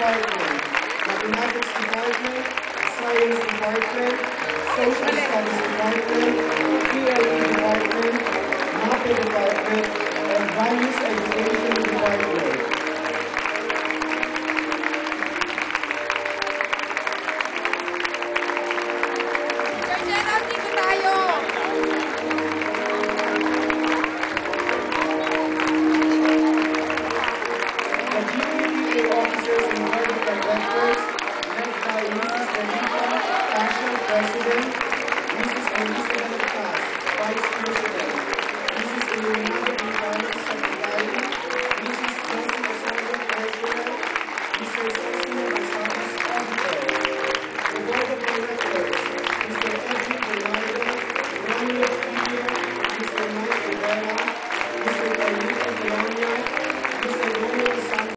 Department, Mathematics Department, Science Department, Social Studies Department, TLE Department, MAPEH Department, and Values Education Department. Sir Gerald, Treasurer, Mr.